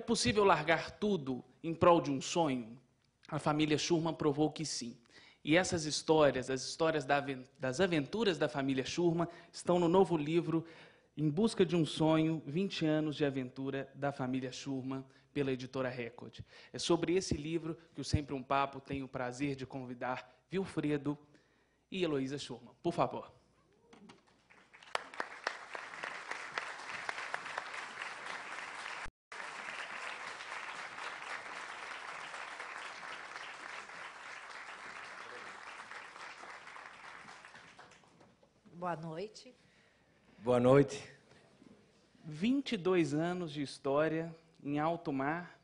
É possível largar tudo em prol de um sonho? A família Schurman provou que sim. E essas histórias, as histórias das aventuras da família Schurman, estão no novo livro Em Busca de um Sonho, 20 anos de aventura da família Schurman, pela editora Record. É sobre esse livro que o Sempre um Papo tem o prazer de convidar Vilfredo e Heloísa Schurman. Por favor. Boa noite. Boa noite. 22 anos de história em alto mar.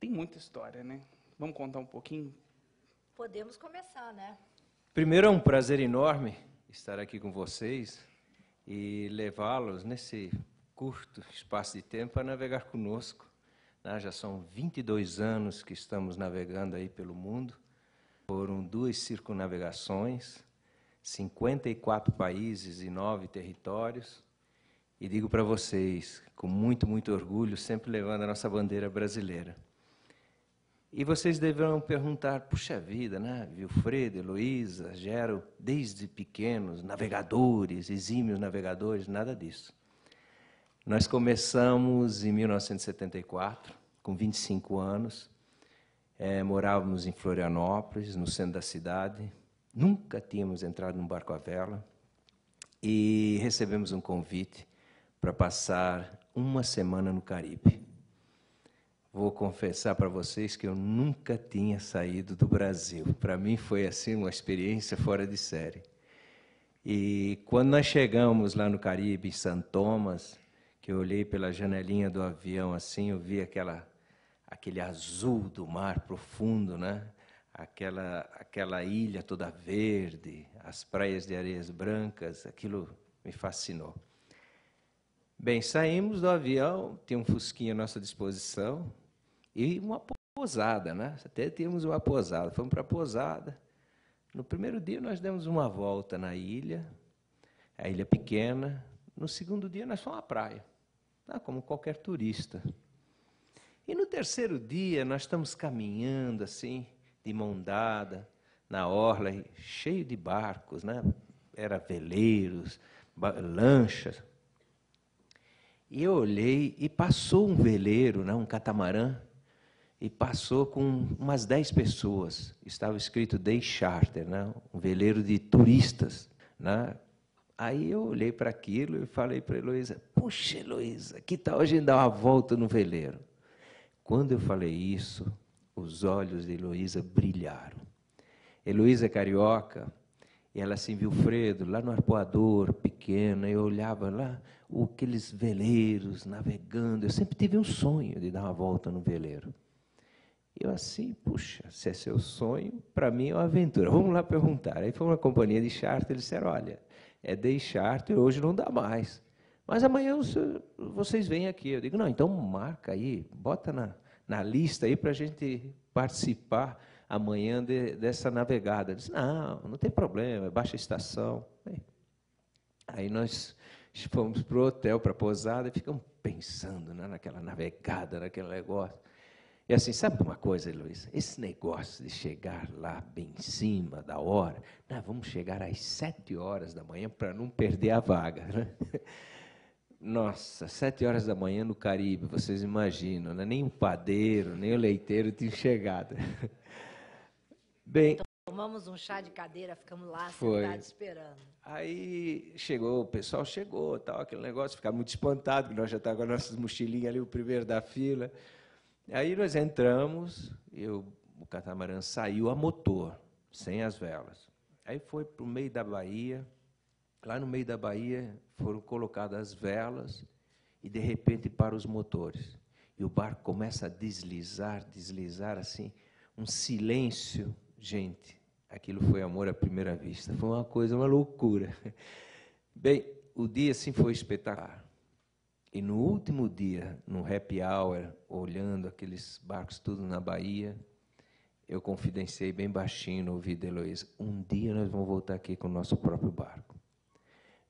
Tem muita história, né? Vamos contar um pouquinho? Podemos começar, né? Primeiro é um prazer enorme estar aqui com vocês e levá-los nesse curto espaço de tempo a navegar conosco. Né? Já são 22 anos que estamos navegando aí pelo mundo. Foram duas circunnavegações 54 países e nove territórios. E digo para vocês, com muito, muito orgulho, sempre levando a nossa bandeira brasileira. E vocês deverão perguntar, puxa vida, né? Wilfredo, Heloísa, Gero, desde pequenos, navegadores, exímios navegadores, nada disso. Nós começamos em 1974, com 25 anos. É, morávamos em Florianópolis, no centro da cidade, Nunca tínhamos entrado num barco à vela e recebemos um convite para passar uma semana no Caribe. Vou confessar para vocês que eu nunca tinha saído do Brasil. Para mim foi assim uma experiência fora de série. E quando nós chegamos lá no Caribe, em San Thomas, que eu olhei pela janelinha do avião assim, eu vi aquela aquele azul do mar profundo, né? Aquela, aquela ilha toda verde, as praias de areias brancas, aquilo me fascinou. Bem, saímos do avião, tinha um fusquinha à nossa disposição e uma pousada, né? Até tínhamos uma pousada. Fomos para a pousada. No primeiro dia nós demos uma volta na ilha, a ilha pequena. No segundo dia nós fomos à praia, né? como qualquer turista. E no terceiro dia nós estamos caminhando assim, de mão dada, na orla, cheio de barcos, né? Era veleiros, lanchas. E eu olhei e passou um veleiro, né? um catamarã, e passou com umas dez pessoas. Estava escrito Day Charter, né? um veleiro de turistas. Né? Aí eu olhei para aquilo e falei para Heloísa, puxa, Heloísa, que tal a gente dar uma volta no veleiro? Quando eu falei isso, os olhos de Heloísa brilharam. Heloísa é carioca, e ela assim, Vilfredo, lá no arpoador pequeno, eu olhava lá aqueles veleiros navegando. Eu sempre tive um sonho de dar uma volta no veleiro. Eu assim, puxa, se é seu sonho, para mim é uma aventura. Vamos lá perguntar. Aí foi uma companhia de charter, eles disseram, olha, é de charter, hoje não dá mais. Mas amanhã vocês vêm aqui. Eu digo, não, então marca aí, bota na, na lista aí para a gente participar amanhã de, dessa navegada. Eu disse, não, não tem problema, é baixa estação. Aí nós fomos para o hotel, para a pousada, e ficamos pensando né, naquela navegada, naquele negócio. E assim, sabe uma coisa, Luiz? Esse negócio de chegar lá bem em cima da hora, nós vamos chegar às sete horas da manhã para não perder a vaga. Né? Nossa, sete horas da manhã no Caribe, vocês imaginam, né? nem o padeiro, nem o leiteiro tinham chegado. Bem, tomamos um chá de cadeira, ficamos lá sentados esperando. Aí chegou, o pessoal chegou, tal, aquele negócio, ficava muito espantado, que nós já estávamos com as nossas mochilinhas ali, o primeiro da fila. Aí nós entramos, eu, o catamarã saiu a motor, sem as velas. Aí foi para o meio da Bahia, Lá no meio da Bahia foram colocadas as velas e de repente para os motores. E o barco começa a deslizar, deslizar assim, um silêncio, gente. Aquilo foi amor à primeira vista. Foi uma coisa, uma loucura. Bem, o dia assim foi espetacular. E no último dia, no happy hour, olhando aqueles barcos tudo na Bahia, eu confidenciei bem baixinho no ouvido da Heloísa, um dia nós vamos voltar aqui com o nosso próprio barco.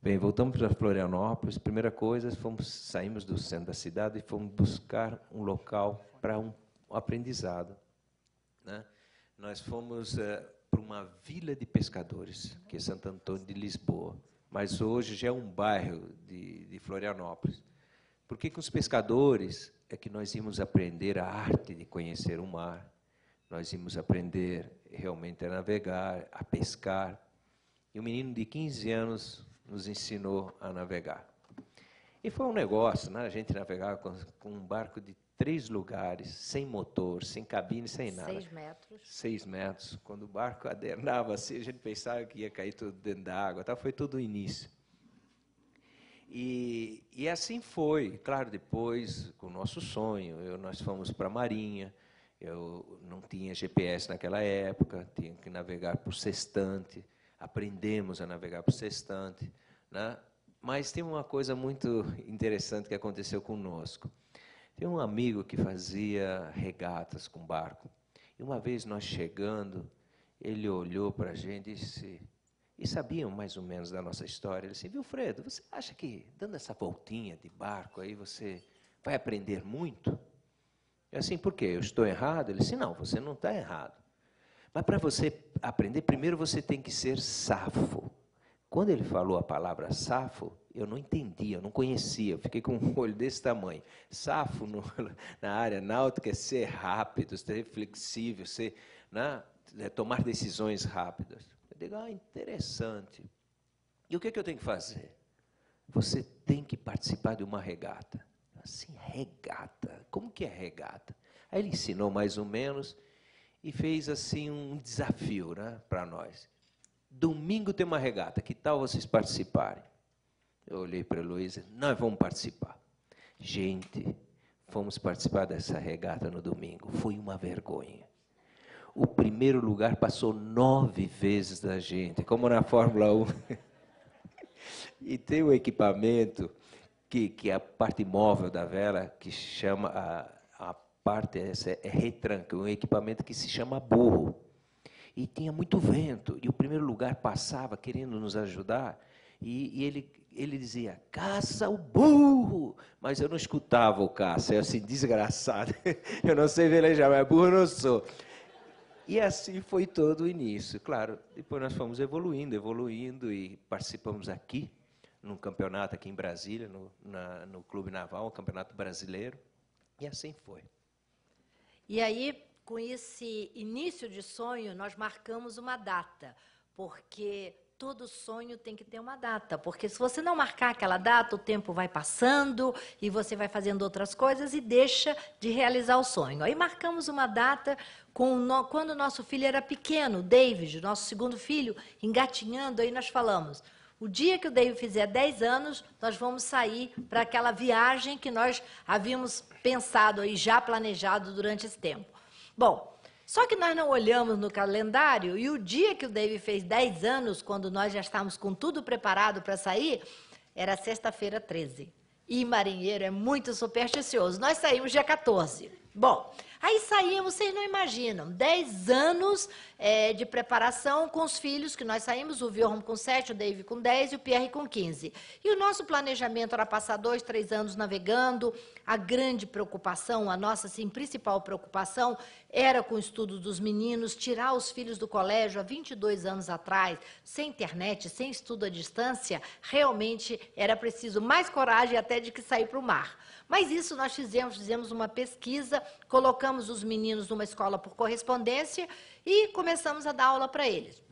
Bem, voltamos para Florianópolis. Primeira coisa, fomos, saímos do centro da cidade e fomos buscar um local para um aprendizado. Né? Nós fomos é, para uma vila de pescadores, que é Santo Antônio de Lisboa, mas hoje já é um bairro de, de Florianópolis. Porque com os pescadores é que nós íamos aprender a arte de conhecer o mar, nós íamos aprender realmente a navegar, a pescar. E um menino de 15 anos nos ensinou a navegar. E foi um negócio, né? a gente navegava com, com um barco de três lugares, sem motor, sem cabine, sem nada. Seis metros. Seis metros. Quando o barco adernava assim, a gente pensava que ia cair tudo dentro da água. Tá? Foi tudo o início. E, e assim foi. Claro, depois, com o nosso sonho, eu, nós fomos para a Marinha. Eu não tinha GPS naquela época, tinha que navegar por sextante. Aprendemos a navegar por sextante. Né? Mas tem uma coisa muito interessante que aconteceu conosco. Tem um amigo que fazia regatas com barco. E uma vez nós chegando, ele olhou para a gente e disse, e sabiam mais ou menos da nossa história. Ele disse, Wilfredo, você acha que dando essa voltinha de barco aí você vai aprender muito? Eu assim, por quê? Eu estou errado? Ele disse, não, você não está errado. Mas para você aprender, primeiro você tem que ser safo. Quando ele falou a palavra safo, eu não entendia, eu não conhecia, eu fiquei com um olho desse tamanho. Safo no, na área náutica é ser rápido, ser flexível, ser, né, é tomar decisões rápidas. Eu digo, ah, interessante. E o que, é que eu tenho que fazer? Você tem que participar de uma regata. Assim, regata? Como que é regata? Aí ele ensinou mais ou menos e fez assim um desafio né, para nós. Domingo tem uma regata, que tal vocês participarem? Eu olhei para a Luísa, nós vamos participar. Gente, fomos participar dessa regata no domingo. Foi uma vergonha. O primeiro lugar passou nove vezes da gente, como na Fórmula 1. e tem o um equipamento que, que é a parte móvel da vela, que chama a parte essa é retranca, um equipamento que se chama burro. E tinha muito vento, e o primeiro lugar passava querendo nos ajudar, e, e ele ele dizia, caça o burro. Mas eu não escutava o caça, eu assim, desgraçado. Eu não sei velejar, mas burro não sou. E assim foi todo o início. Claro, depois nós fomos evoluindo, evoluindo e participamos aqui, num campeonato aqui em Brasília, no, na, no Clube Naval, campeonato brasileiro. E assim foi. E aí, com esse início de sonho, nós marcamos uma data, porque todo sonho tem que ter uma data, porque se você não marcar aquela data, o tempo vai passando e você vai fazendo outras coisas e deixa de realizar o sonho. Aí marcamos uma data com no, quando o nosso filho era pequeno, David, nosso segundo filho, engatinhando, aí nós falamos, o dia que o David fizer 10 anos, nós vamos sair para aquela viagem que nós havíamos pensado e já planejado durante esse tempo. Bom, só que nós não olhamos no calendário e o dia que o David fez 10 anos, quando nós já estávamos com tudo preparado para sair, era sexta-feira 13. E marinheiro é muito supersticioso. Nós saímos dia 14. Bom, Aí saímos, vocês não imaginam, 10 anos é, de preparação com os filhos, que nós saímos, o Vilhelm com 7, o Dave com 10 e o Pierre com 15. E o nosso planejamento era passar dois, três anos navegando. A grande preocupação, a nossa assim, principal preocupação, era com o estudo dos meninos, tirar os filhos do colégio há 22 anos atrás, sem internet, sem estudo à distância, realmente era preciso mais coragem até de que sair para o mar. Mas isso nós fizemos, fizemos uma pesquisa, colocamos os meninos numa escola por correspondência e começamos a dar aula para eles.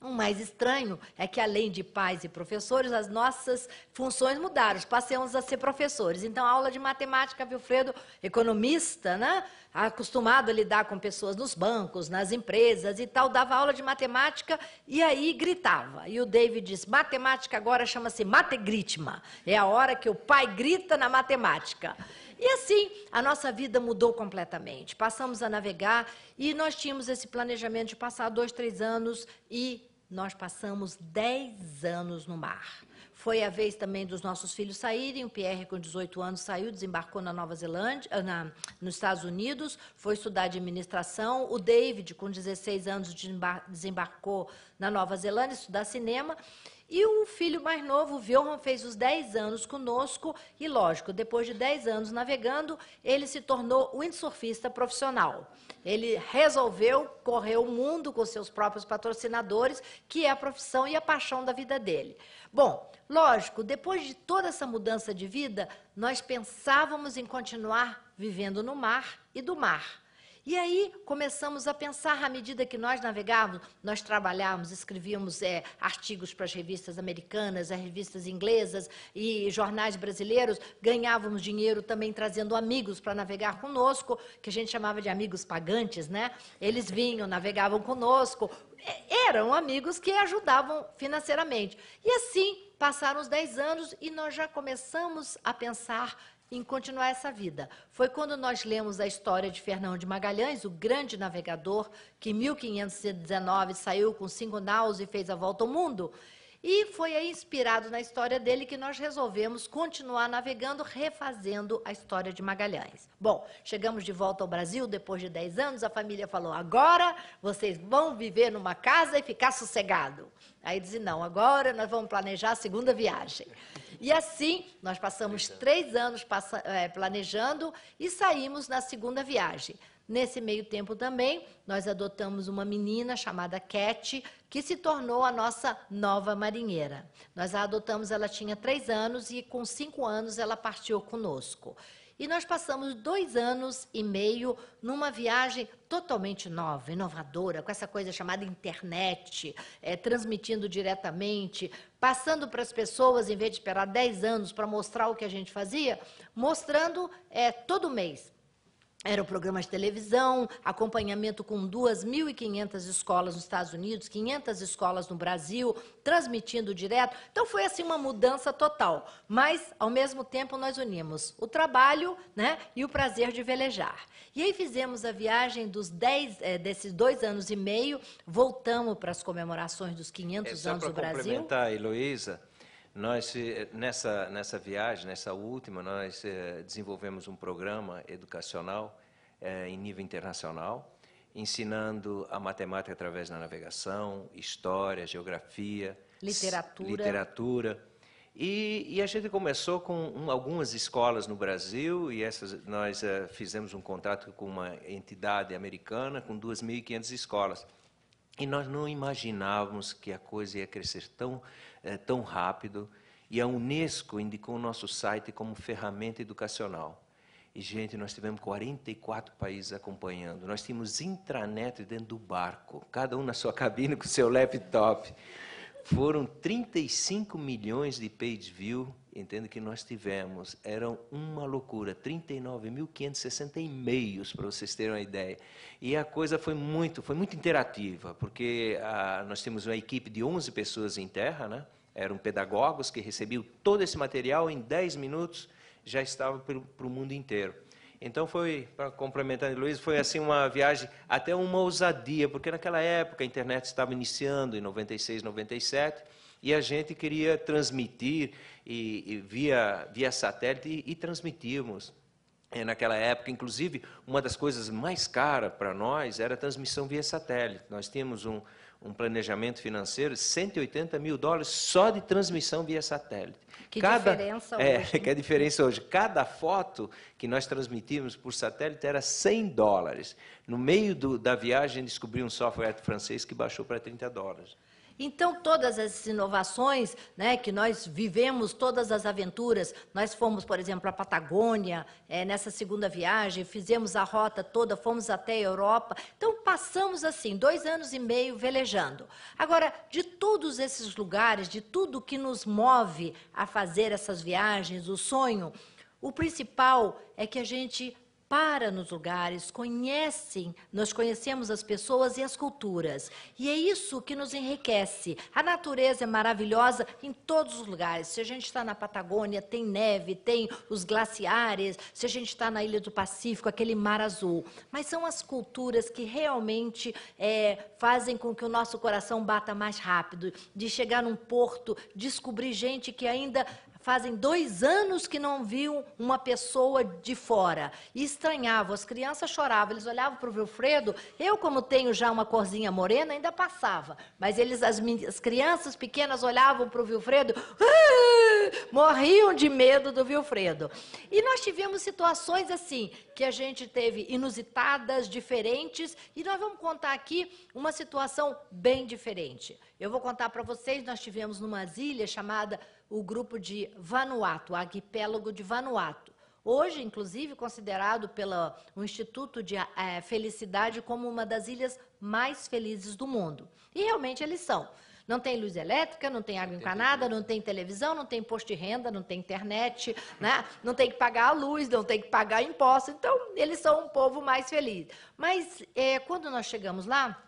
O mais estranho é que, além de pais e professores, as nossas funções mudaram. Passamos a ser professores. Então, a aula de matemática, Wilfredo, economista, né? acostumado a lidar com pessoas nos bancos, nas empresas e tal, dava aula de matemática e aí gritava. E o David disse: matemática agora chama-se mategritma. É a hora que o pai grita na matemática. E assim, a nossa vida mudou completamente. Passamos a navegar e nós tínhamos esse planejamento de passar dois, três anos e nós passamos 10 anos no mar. Foi a vez também dos nossos filhos saírem. O Pierre, com 18 anos, saiu, desembarcou na Nova Zelândia, ah, na, nos Estados Unidos, foi estudar administração. O David, com 16 anos, desembarcou na Nova Zelândia, estudar cinema. E o filho mais novo, o Wilhelm, fez os 10 anos conosco e, lógico, depois de 10 anos navegando, ele se tornou windsurfista profissional. Ele resolveu correr o mundo com seus próprios patrocinadores, que é a profissão e a paixão da vida dele. Bom, lógico, depois de toda essa mudança de vida, nós pensávamos em continuar vivendo no mar e do mar. E aí começamos a pensar, à medida que nós navegávamos, nós trabalhávamos, escrevíamos é, artigos para as revistas americanas, as revistas inglesas e jornais brasileiros, ganhávamos dinheiro também trazendo amigos para navegar conosco, que a gente chamava de amigos pagantes, né? Eles vinham, navegavam conosco, eram amigos que ajudavam financeiramente. E assim passaram os 10 anos e nós já começamos a pensar em continuar essa vida. Foi quando nós lemos a história de Fernão de Magalhães, o grande navegador, que em 1519 saiu com cinco naus e fez a volta ao mundo. E foi aí, inspirado na história dele, que nós resolvemos continuar navegando, refazendo a história de Magalhães. Bom, chegamos de volta ao Brasil depois de 10 anos, a família falou: agora vocês vão viver numa casa e ficar sossegado. Aí disse: não, agora nós vamos planejar a segunda viagem. E assim, nós passamos três anos é, planejando e saímos na segunda viagem. Nesse meio tempo também, nós adotamos uma menina chamada Cat, que se tornou a nossa nova marinheira. Nós a adotamos, ela tinha três anos e com cinco anos ela partiu conosco. E nós passamos dois anos e meio numa viagem totalmente nova, inovadora, com essa coisa chamada internet, é, transmitindo diretamente, passando para as pessoas, em vez de esperar dez anos para mostrar o que a gente fazia, mostrando é, todo mês era o programa de televisão, acompanhamento com 2.500 escolas nos Estados Unidos, 500 escolas no Brasil, transmitindo direto. Então foi assim uma mudança total. Mas ao mesmo tempo nós unimos o trabalho, né, e o prazer de velejar. E aí fizemos a viagem dos 10 é, desses dois anos e meio, voltamos para as comemorações dos 500 é, anos do Brasil. Complementar, Heloísa, nós, eh, nessa, nessa viagem, nessa última, nós eh, desenvolvemos um programa educacional eh, em nível internacional, ensinando a matemática através da navegação, história, geografia, literatura. literatura. E, e a gente começou com um, algumas escolas no Brasil, e essas, nós fizemos um contrato com uma entidade americana com 2.500 escolas. E nós não imaginávamos que a coisa ia crescer tão é, tão rápido. E a Unesco indicou o nosso site como ferramenta educacional. E, gente, nós tivemos 44 países acompanhando. Nós tínhamos intranet dentro do barco, cada um na sua cabine com seu laptop. Foram 35 milhões de page view, entende que nós tivemos. Eram uma loucura, 39.560 e-mails, para vocês terem uma ideia. E a coisa foi muito, foi muito interativa, porque ah, nós temos uma equipe de 11 pessoas em terra, né? Eram pedagogos que recebiam todo esse material em 10 minutos, já estava para o mundo inteiro. Então foi, para complementar Luiz, foi assim uma viagem até uma ousadia, porque naquela época a internet estava iniciando em 96, 97, e a gente queria transmitir e, e via via satélite e, e transmitirmos. E naquela época, inclusive, uma das coisas mais caras para nós era a transmissão via satélite. Nós tínhamos um, um planejamento financeiro, 180 mil dólares só de transmissão via satélite. Que Cada, diferença é, hoje. Que é a diferença hoje. Cada foto que nós transmitimos por satélite era 100 dólares. No meio do, da viagem, descobri um software francês que baixou para 30 dólares. Então, todas as inovações né, que nós vivemos, todas as aventuras, nós fomos, por exemplo, à Patagônia, é, nessa segunda viagem, fizemos a rota toda, fomos até a Europa. Então, passamos assim, dois anos e meio velejando. Agora, de todos esses lugares, de tudo que nos move a fazer essas viagens, o sonho, o principal é que a gente para nos lugares, conhecem, nós conhecemos as pessoas e as culturas. E é isso que nos enriquece. A natureza é maravilhosa em todos os lugares. Se a gente está na Patagônia, tem neve, tem os glaciares. Se a gente está na Ilha do Pacífico, aquele mar azul. Mas são as culturas que realmente é, fazem com que o nosso coração bata mais rápido. De chegar num porto, descobrir gente que ainda fazem dois anos que não viam uma pessoa de fora. E estranhavam, as crianças choravam, eles olhavam para o Wilfredo, eu, como tenho já uma corzinha morena, ainda passava. Mas eles, as, as crianças pequenas olhavam para o Wilfredo, ah! morriam de medo do Wilfredo. E nós tivemos situações assim, que a gente teve inusitadas, diferentes, e nós vamos contar aqui uma situação bem diferente. Eu vou contar para vocês, nós tivemos numa ilha chamada o grupo de Vanuatu, o arquipélago de Vanuatu. Hoje, inclusive, considerado pelo Instituto de é, Felicidade como uma das ilhas mais felizes do mundo. E realmente eles são. Não tem luz elétrica, não tem água encanada, não tem televisão, não tem posto de renda, não tem internet, né? não tem que pagar a luz, não tem que pagar impostos. Então, eles são um povo mais feliz. Mas, é, quando nós chegamos lá,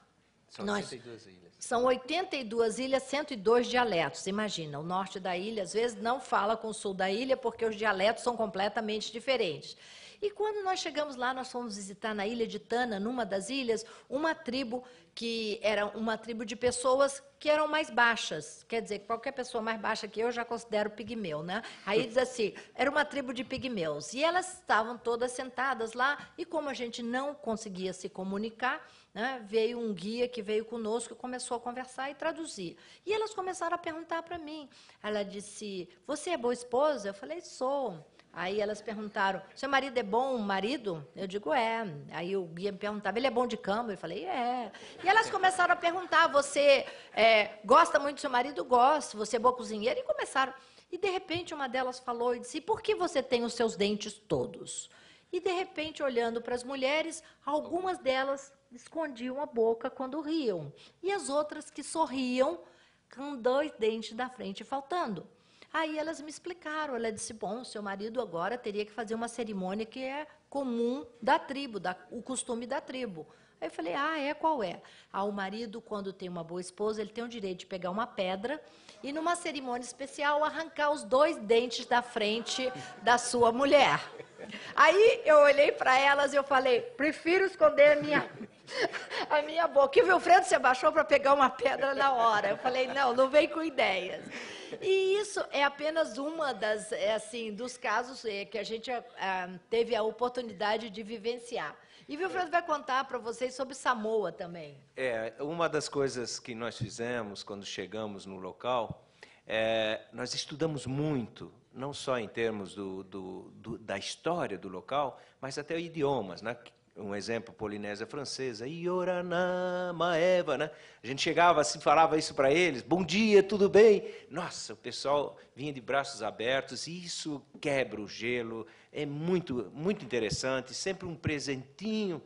São nós, 82 ilhas. São 82 ilhas, 102 dialetos. Imagina, o norte da ilha às vezes não fala com o sul da ilha porque os dialetos são completamente diferentes. E quando nós chegamos lá, nós fomos visitar na ilha de Tana, numa das ilhas, uma tribo que era uma tribo de pessoas que eram mais baixas. Quer dizer, qualquer pessoa mais baixa que eu, já considero pigmeu, né? Aí diz assim, era uma tribo de pigmeus. E elas estavam todas sentadas lá, e como a gente não conseguia se comunicar, né, veio um guia que veio conosco e começou a conversar e traduzir. E elas começaram a perguntar para mim. Ela disse: Você é boa esposa? Eu falei: Sou. Aí elas perguntaram: Seu marido é bom marido? Eu digo: É. Aí o guia me perguntava: Ele é bom de cama? Eu falei: É. E elas começaram a perguntar: Você é, gosta muito do seu marido? Gosto. Você é boa cozinheira? E começaram. E de repente uma delas falou e disse: Por que você tem os seus dentes todos? E de repente, olhando para as mulheres, algumas delas escondiam a boca quando riam. E as outras que sorriam com dois dentes da frente faltando. Aí elas me explicaram. Ela disse: Bom, seu marido agora teria que fazer uma cerimônia que é comum da tribo, da, o costume da tribo. Aí eu falei: Ah, é? Qual é? Ah, o marido, quando tem uma boa esposa, ele tem o direito de pegar uma pedra e, numa cerimônia especial, arrancar os dois dentes da frente da sua mulher. Aí eu olhei para elas e eu falei: Prefiro esconder a minha a minha boca. E o Wilfredo se abaixou para pegar uma pedra na hora. Eu falei, não, não vem com ideias. E isso é apenas uma das, é, assim, dos casos é, que a gente ah, teve a oportunidade de vivenciar. E Wilfredo vai contar para vocês sobre Samoa também. É, uma das coisas que nós fizemos quando chegamos no local, é, nós estudamos muito, não só em termos do, do, do, da história do local, mas até idiomas. Né? Um exemplo, Polinésia Francesa, Ioraná, Maeva, né? A gente chegava assim, falava isso para eles, bom dia, tudo bem? Nossa, o pessoal vinha de braços abertos, e isso quebra o gelo, é muito, muito interessante, sempre um presentinho,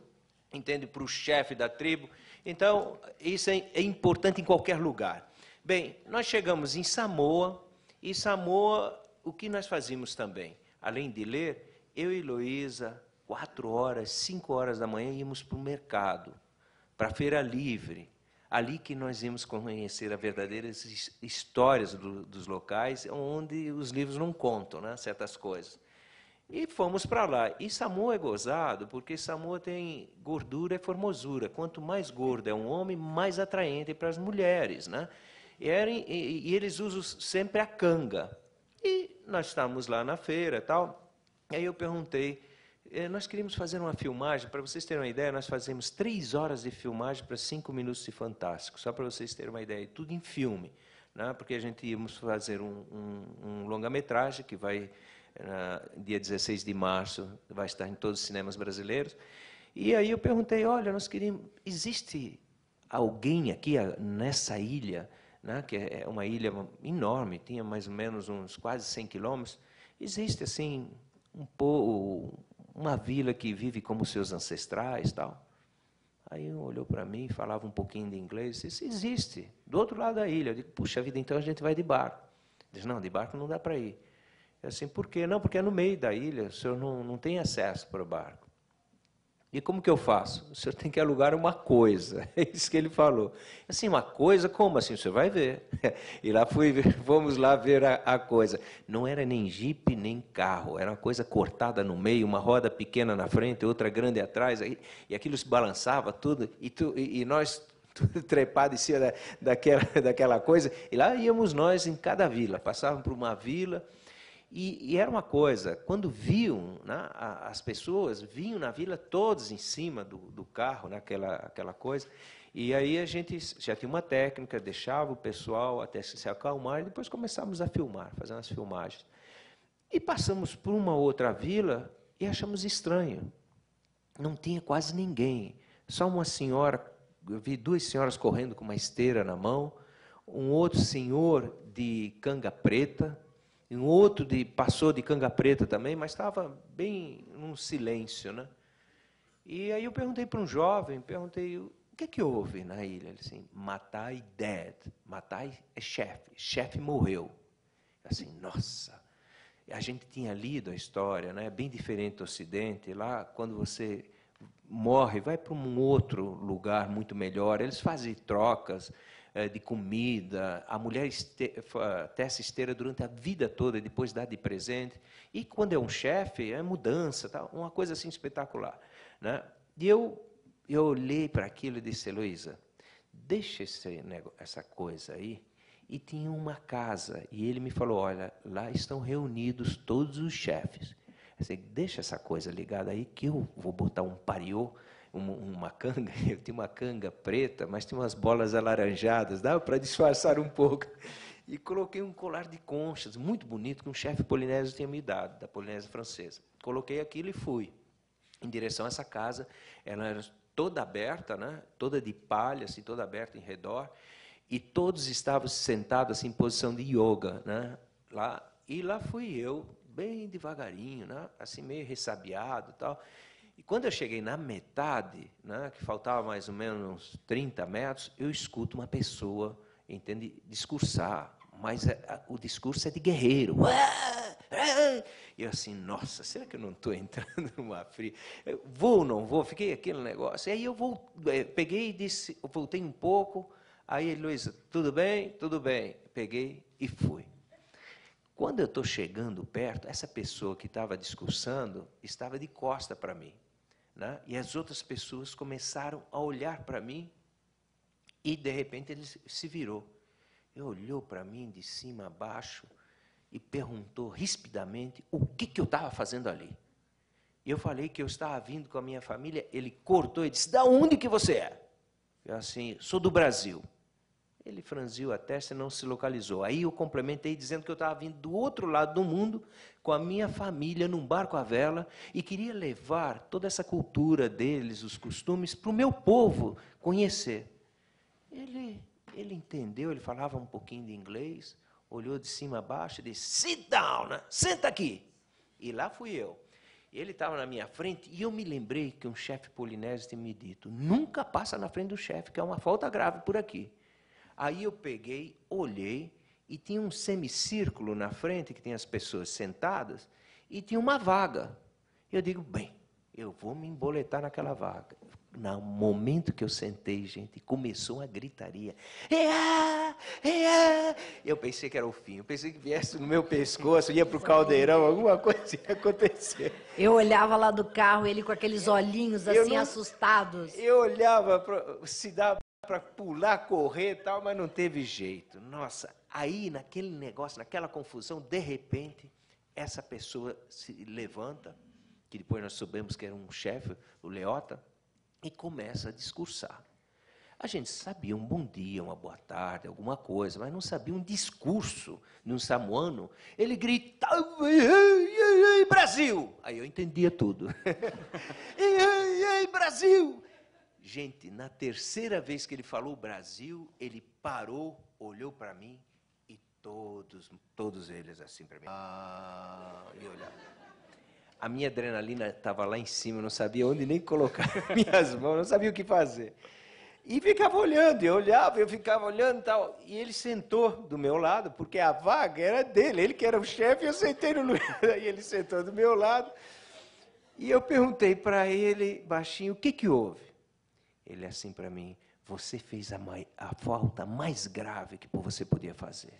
entende, para o chefe da tribo. Então, isso é, é importante em qualquer lugar. Bem, nós chegamos em Samoa, e Samoa, o que nós fazíamos também? Além de ler, eu e Luísa, quatro horas, cinco horas da manhã, íamos para o mercado, para a feira livre. Ali que nós íamos conhecer as verdadeiras histórias do, dos locais, onde os livros não contam né, certas coisas. E fomos para lá. E Samoa é gozado, porque Samoa tem gordura e formosura. Quanto mais gordo é um homem, mais atraente para as mulheres. Né? E, e, e eles usam sempre a canga. E nós estávamos lá na feira tal. E aí eu perguntei nós queríamos fazer uma filmagem, para vocês terem uma ideia, nós fazemos três horas de filmagem para cinco minutos de Fantástico, só para vocês terem uma ideia, tudo em filme, né? porque a gente íamos fazer um, um, um longa-metragem que vai, uh, dia 16 de março, vai estar em todos os cinemas brasileiros, e aí eu perguntei, olha, nós queríamos, existe alguém aqui nessa ilha, né, que é uma ilha enorme, tinha mais ou menos uns quase 100 quilômetros, existe assim um pouco uma vila que vive como seus ancestrais tal. Aí um olhou para mim, falava um pouquinho de inglês, disse, existe, do outro lado da ilha. Eu digo, puxa vida, então a gente vai de barco. Ele disse, não, de barco não dá para ir. Eu assim, por quê? Não, porque é no meio da ilha, o senhor não, não tem acesso para o barco. E como que eu faço? O senhor tem que alugar uma coisa. É isso que ele falou. Assim, uma coisa? Como assim? O senhor vai ver. E lá fui, vamos lá ver a, a coisa. Não era nem jipe, nem carro. Era uma coisa cortada no meio, uma roda pequena na frente, outra grande atrás. E, e aquilo se balançava tudo. E, tu, e, e nós tudo trepado em cima da, daquela, daquela coisa. E lá íamos nós em cada vila. Passávamos por uma vila E, e, era uma coisa, quando viam, né, as pessoas vinham na vila todas em cima do, do carro, naquela né, aquela coisa, e aí a gente já tinha uma técnica, deixava o pessoal até se acalmar, e depois começávamos a filmar, fazer umas filmagens. E passamos por uma outra vila e achamos estranho. Não tinha quase ninguém, só uma senhora, eu vi duas senhoras correndo com uma esteira na mão, um outro senhor de canga preta, um outro de, passou de canga preta também, mas estava bem num silêncio. Né? E aí eu perguntei para um jovem, perguntei, o que, que houve na ilha? Ele assim, Matai dead. Matai é chefe, chefe morreu. Assim, nossa. A gente tinha lido a história, né? bem diferente do Ocidente. Lá, quando você morre, vai para um outro lugar muito melhor. Eles fazem trocas, é, de comida, a mulher este, tece esteira durante a vida toda, depois dá de presente. E quando é um chefe, é mudança, tá? uma coisa assim espetacular. Né? E eu, eu olhei para aquilo e disse, Heloísa, deixa esse, essa coisa aí. E tinha uma casa, e ele me falou, olha, lá estão reunidos todos os chefes. Assim, deixa essa coisa ligada aí que eu vou botar um pariô uma canga, eu tinha uma canga preta, mas tinha umas bolas alaranjadas, dava para disfarçar um pouco. E coloquei um colar de conchas, muito bonito, que um chefe polinésio tinha me dado, da Polinésia Francesa. Coloquei aquilo e fui em direção a essa casa. Ela era toda aberta, né? toda de palha, assim, toda aberta em redor. E todos estavam sentados assim, em posição de yoga. Né? Lá, e lá fui eu, bem devagarinho, né? assim meio ressabiado tal. E quando eu cheguei na metade, né, que faltava mais ou menos uns 30 metros, eu escuto uma pessoa, entende, discursar, mas é, o discurso é de guerreiro. E eu assim, nossa, será que eu não estou entrando numa fria? Eu vou ou não vou? Fiquei aquele negócio. E aí eu vou, é, peguei e disse, voltei um pouco. Aí, Luísa, tudo bem? Tudo bem. Peguei e fui. Quando eu estou chegando perto, essa pessoa que estava discursando estava de costa para mim. Né? E as outras pessoas começaram a olhar para mim e, de repente, ele se virou. Ele olhou para mim de cima a baixo e perguntou rispidamente o que, que eu estava fazendo ali. Eu falei que eu estava vindo com a minha família. Ele cortou e disse: Da onde que você é? Eu assim, sou do Brasil. Ele franziu a testa e não se localizou. Aí eu complementei dizendo que eu estava vindo do outro lado do mundo com a minha família num barco à vela e queria levar toda essa cultura deles, os costumes, para o meu povo conhecer. Ele, ele entendeu, ele falava um pouquinho de inglês, olhou de cima a baixo e disse: Sit down, né? senta aqui. E lá fui eu. Ele estava na minha frente e eu me lembrei que um chefe polinésio tinha me dito: nunca passa na frente do chefe, que é uma falta grave por aqui. Aí eu peguei, olhei, e tinha um semicírculo na frente, que tem as pessoas sentadas, e tinha uma vaga. Eu digo, bem, eu vou me emboletar naquela vaga. No momento que eu sentei, gente, começou uma gritaria. Eá, eá. Eu pensei que era o fim. Eu pensei que viesse no meu pescoço, ia para o caldeirão, alguma coisa ia acontecer. Eu olhava lá do carro, ele com aqueles olhinhos assim, não, assustados. Eu olhava, pra, se dava para pular, correr e tal, mas não teve jeito. Nossa, aí naquele negócio, naquela confusão, de repente, essa pessoa se levanta, que depois nós soubemos que era um chefe, o Leota, e começa a discursar. A gente sabia um bom dia, uma boa tarde, alguma coisa, mas não sabia um discurso de um samuano. Ele gritava, ei, ei, ei, Brasil! Aí eu entendia tudo. ei, ei, Brasil! Gente, na terceira vez que ele falou Brasil, ele parou, olhou para mim e todos, todos eles assim para mim. Ah, e olhava. A minha adrenalina estava lá em cima, eu não sabia onde nem colocar minhas mãos, não sabia o que fazer. E ficava olhando, eu olhava, eu ficava olhando e tal. E ele sentou do meu lado, porque a vaga era dele, ele que era o chefe, eu sentei no lugar, e ele sentou do meu lado. E eu perguntei para ele, baixinho, o que, que houve? Ele é assim para mim: você fez a, a, falta mais grave que você podia fazer.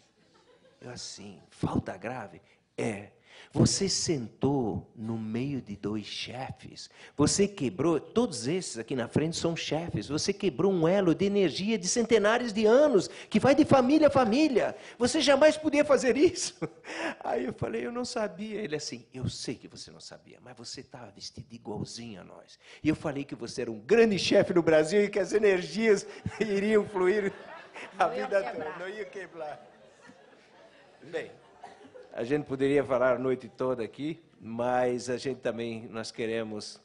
Eu assim, falta grave? É. Você sentou no meio de dois chefes. Você quebrou, todos esses aqui na frente são chefes. Você quebrou um elo de energia de centenares de anos, que vai de família a família. Você jamais podia fazer isso. Aí eu falei, eu não sabia. Ele assim, eu sei que você não sabia, mas você estava vestido igualzinho a nós. E eu falei que você era um grande chefe no Brasil e que as energias iriam fluir a vida toda, não ia quebrar. Bem. A gente poderia falar a noite toda aqui, mas a gente também, nós queremos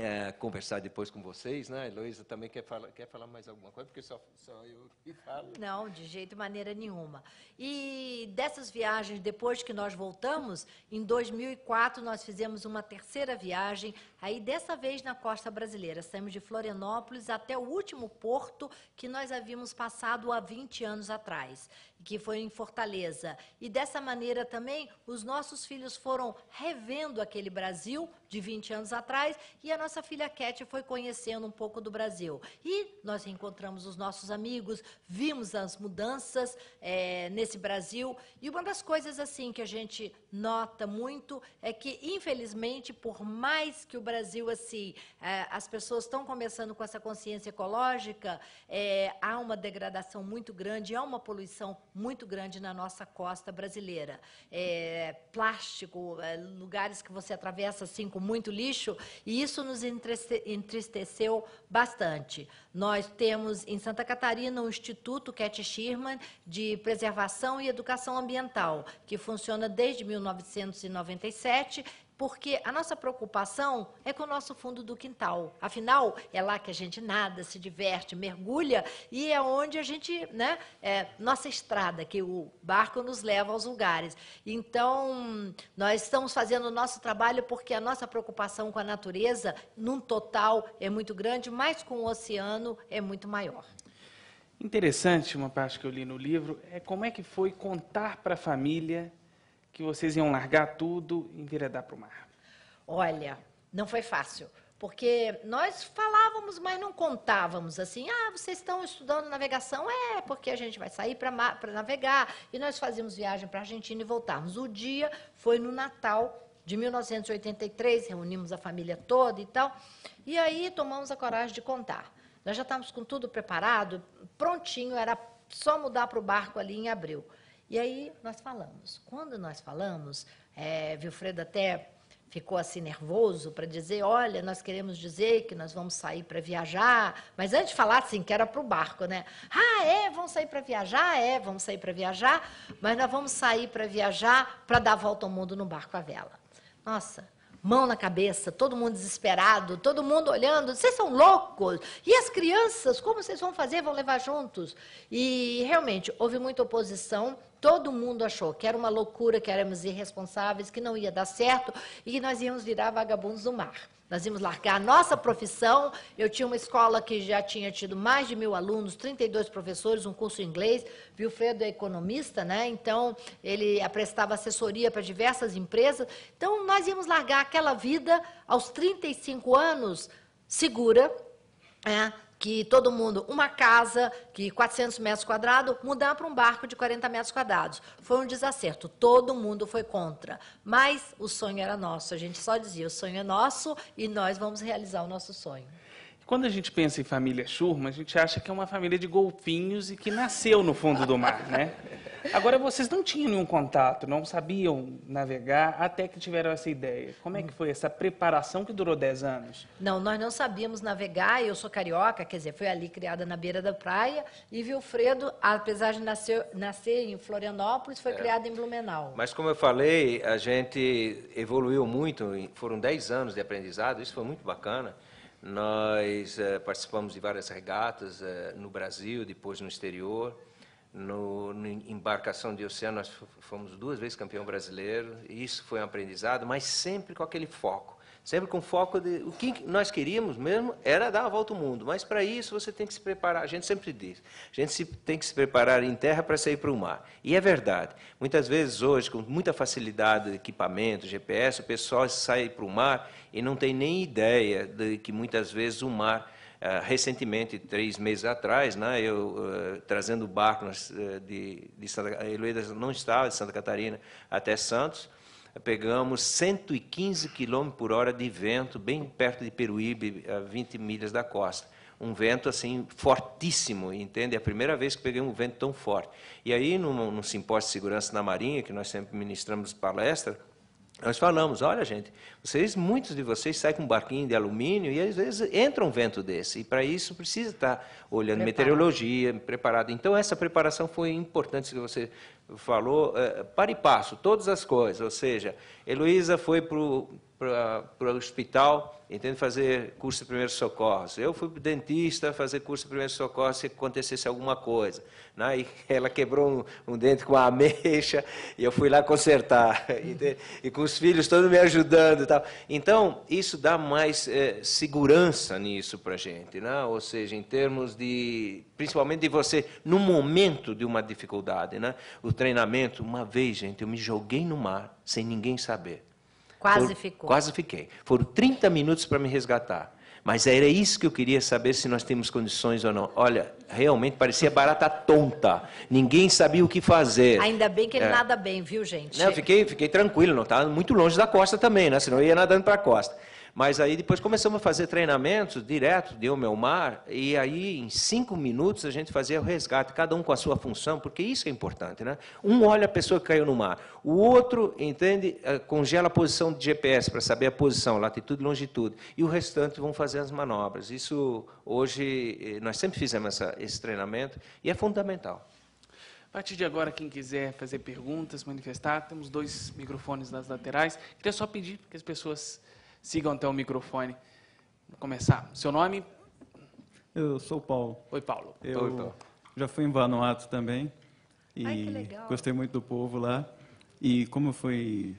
é, conversar depois com vocês, né? Heloísa também quer falar, quer falar mais alguma coisa, porque só, só eu que falo. Não, de jeito maneira nenhuma. E dessas viagens, depois que nós voltamos, em 2004 nós fizemos uma terceira viagem, aí dessa vez na costa brasileira. Saímos de Florianópolis até o último porto que nós havíamos passado há 20 anos atrás que foi em Fortaleza. E dessa maneira também, os nossos filhos foram revendo aquele Brasil de 20 anos atrás e a nossa filha Cat foi conhecendo um pouco do Brasil. E nós encontramos os nossos amigos, vimos as mudanças é, nesse Brasil. E uma das coisas assim que a gente nota muito é que, infelizmente, por mais que o Brasil, assim, é, as pessoas estão começando com essa consciência ecológica, é, há uma degradação muito grande, há uma poluição muito grande na nossa costa brasileira. É, plástico, é, lugares que você atravessa assim com muito lixo, e isso nos entristeceu bastante. Nós temos em Santa Catarina um Instituto Cat Schirman de Preservação e Educação Ambiental, que funciona desde 1997 porque a nossa preocupação é com o nosso fundo do quintal. Afinal, é lá que a gente nada, se diverte, mergulha e é onde a gente, né, é nossa estrada, que o barco nos leva aos lugares. Então, nós estamos fazendo o nosso trabalho porque a nossa preocupação com a natureza, num total, é muito grande, mas com o oceano é muito maior. Interessante, uma parte que eu li no livro, é como é que foi contar para a família que vocês iam largar tudo e enveredar para o mar? Olha, não foi fácil. Porque nós falávamos, mas não contávamos assim. Ah, vocês estão estudando navegação? É, porque a gente vai sair para navegar. E nós fazíamos viagem para a Argentina e voltávamos. O dia foi no Natal de 1983, reunimos a família toda e tal. E aí tomamos a coragem de contar. Nós já estávamos com tudo preparado, prontinho, era só mudar para o barco ali em abril. E aí nós falamos. Quando nós falamos, é, Wilfredo até ficou assim nervoso para dizer, olha, nós queremos dizer que nós vamos sair para viajar, mas antes de falar assim, que era para o barco, né? Ah, é, vamos sair para viajar? É, vamos sair para viajar, mas nós vamos sair para viajar para dar a volta ao mundo no barco à vela. Nossa, mão na cabeça, todo mundo desesperado, todo mundo olhando, vocês são loucos. E as crianças, como vocês vão fazer? Vão levar juntos? E realmente houve muita oposição. Todo mundo achou que era uma loucura, que éramos irresponsáveis, que não ia dar certo e que nós íamos virar vagabundos do mar. Nós íamos largar a nossa profissão. Eu tinha uma escola que já tinha tido mais de mil alunos, 32 professores, um curso em inglês. Wilfredo é economista, né? então ele prestava assessoria para diversas empresas. Então, nós íamos largar aquela vida aos 35 anos, segura, é, que todo mundo, uma casa, que 400 metros quadrados, mudar para um barco de 40 metros quadrados. Foi um desacerto, todo mundo foi contra. Mas o sonho era nosso, a gente só dizia, o sonho é nosso e nós vamos realizar o nosso sonho. Quando a gente pensa em família Schurman, a gente acha que é uma família de golfinhos e que nasceu no fundo do mar, né? Agora, vocês não tinham nenhum contato, não sabiam navegar até que tiveram essa ideia. Como é que foi essa preparação que durou 10 anos? Não, nós não sabíamos navegar. Eu sou carioca, quer dizer, fui ali criada na beira da praia. E Vilfredo, apesar de nascer, nascer em Florianópolis, foi é. criado em Blumenau. Mas, como eu falei, a gente evoluiu muito. Foram 10 anos de aprendizado, isso foi muito bacana. Nós eh, participamos de várias regatas eh, no Brasil, depois no exterior no, no, embarcação de oceano, nós fomos duas vezes campeão brasileiro, e isso foi um aprendizado, mas sempre com aquele foco. Sempre com foco de. O que nós queríamos mesmo era dar a volta ao mundo, mas para isso você tem que se preparar. A gente sempre diz: a gente se, tem que se preparar em terra para sair para o mar. E é verdade. Muitas vezes hoje, com muita facilidade de equipamento, GPS, o pessoal sai para o mar e não tem nem ideia de que muitas vezes o mar Uh, recentemente, três meses atrás, né, eu uh, trazendo o barco uh, de, de Santa não estava de Santa Catarina até Santos, pegamos 115 km por hora de vento, bem perto de Peruíbe, a 20 milhas da costa. Um vento assim fortíssimo, entende? É a primeira vez que peguei um vento tão forte. E aí, num, num simpósio de segurança na Marinha, que nós sempre ministramos palestra, nós falamos, olha gente, vocês, muitos de vocês saem com um barquinho de alumínio e às vezes entra um vento desse. E para isso precisa estar olhando preparado. meteorologia, preparado. Então essa preparação foi importante que você falou, é, para e passo, todas as coisas. Ou seja, Heloísa foi para o hospital entende? Fazer curso de primeiros socorros. Eu fui para o dentista fazer curso de primeiros socorros se acontecesse alguma coisa. Né? E ela quebrou um, um, dente com uma ameixa e eu fui lá consertar. E com os filhos todos me ajudando. E tal. Então, isso dá mais é, segurança nisso para a gente. Né? Ou seja, em termos de, principalmente de você, no momento de uma dificuldade. Né? O treinamento, uma vez, gente, eu me joguei no mar sem ninguém saber. Quase ficou. Quase fiquei. Foram 30 minutos para me resgatar. Mas era isso que eu queria saber se nós temos condições ou não. Olha, realmente parecia barata tonta. Ninguém sabia o que fazer. Ainda bem que ele é. nada bem, viu, gente? Não, fiquei, fiquei tranquilo, não estava muito longe da costa também, né? Senão eu ia nadando para a costa. Mas aí depois começamos a fazer treinamentos direto de homem ao mar, e aí em cinco minutos a gente fazia o resgate, cada um com a sua função, porque isso é importante. Né? Um olha a pessoa que caiu no mar, o outro, entende, eh, congela a posição de GPS para saber a posição, latitude e longitude, e o restante vão fazer as manobras. Isso hoje, eh, nós sempre fizemos essa, esse treinamento, e é fundamental. A partir de agora, quem quiser fazer perguntas, manifestar, temos dois microfones nas laterais. Queria só pedir que as pessoas Sigam até o microfone. Vamos começar. Seu nome? Eu sou o Paulo. Oi, Paulo. Eu Oi, Paulo. já fui em Vanuatu também. E Ai, gostei muito do povo lá. E como eu fui